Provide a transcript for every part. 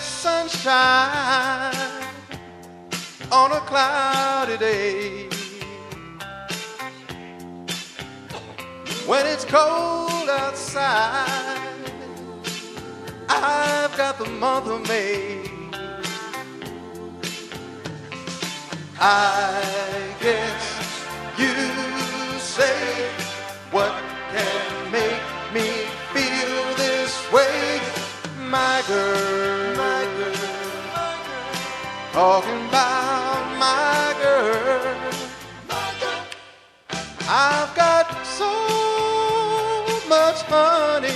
sunshine on a cloudy day. When it's cold outside, I've got the month of May. I guess you say what can make me feel this way, my girl. Talking about my girl. I've got so much honey,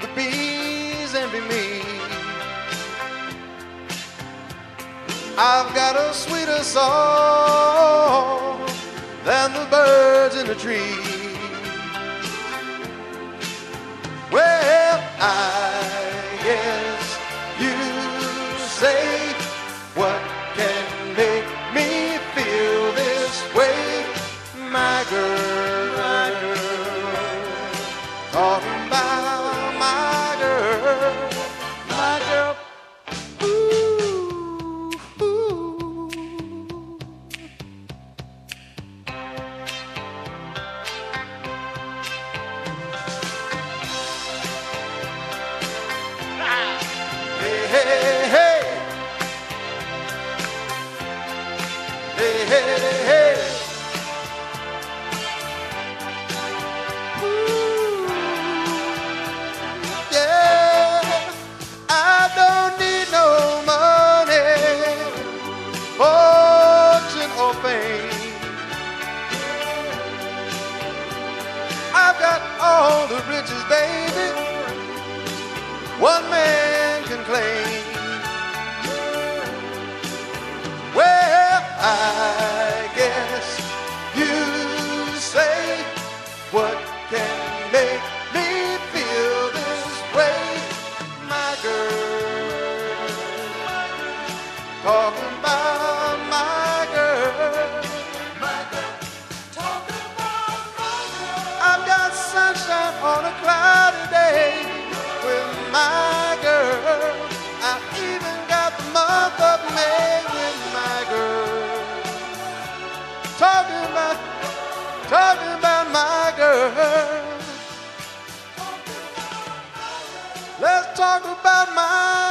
the bees envy me. I've got a sweeter song than the birds in the trees. Well, I guess you say what can make me feel this way, my girl. My girl. Talking about my girl, my girl. Ooh, ooh. Ah. Hey, hey, hey. Hey, all the riches, baby one man can claim. Well, I guess you say what can make me feel this way, my girl. Talking about my girl. I even got the month of May with my girl. Talking about, talking about my girl. Let's talk about my.